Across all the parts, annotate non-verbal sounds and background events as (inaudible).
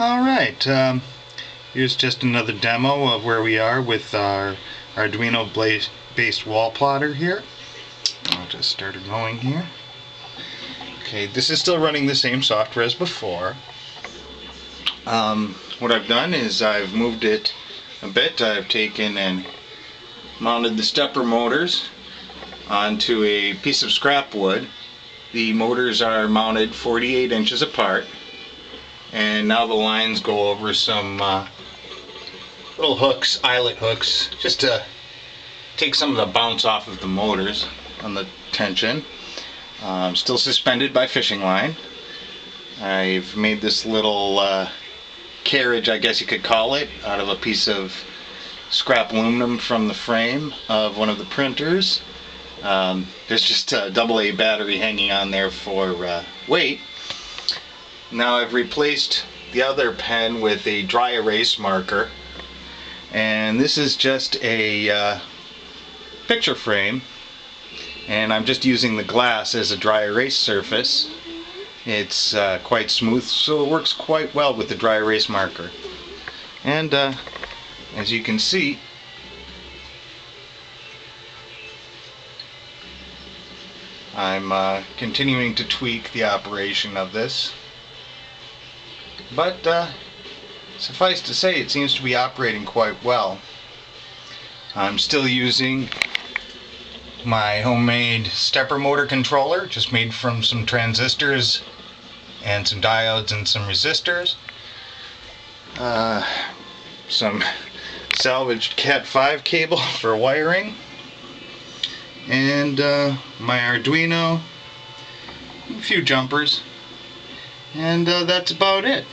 Alright, um, here's just another demo of where we are with our Arduino based wall plotter here. I'll just start it going here. Okay, this is still running the same software as before. Um, what I've done is I've moved it a bit. I've taken and mounted the stepper motors onto a piece of scrap wood. The motors are mounted 48 inches apart and now the lines go over some uh, little hooks, eyelet hooks, just to take some of the bounce off of the motors on the tension. Um, still suspended by fishing line. I've made this little uh, carriage, I guess you could call it, out of a piece of scrap aluminum from the frame of one of the printers. Um, there's just a double A battery hanging on there for uh, weight. Now I've replaced the other pen with a dry erase marker and this is just a uh, picture frame and I'm just using the glass as a dry erase surface. It's uh, quite smooth so it works quite well with the dry erase marker. And uh, as you can see I'm uh, continuing to tweak the operation of this but uh, suffice to say it seems to be operating quite well. I'm still using my homemade stepper motor controller just made from some transistors and some diodes and some resistors. Uh, some salvaged cat 5 cable (laughs) for wiring. And uh, my Arduino a few jumpers and uh, that's about it.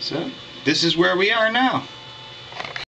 So this is where we are now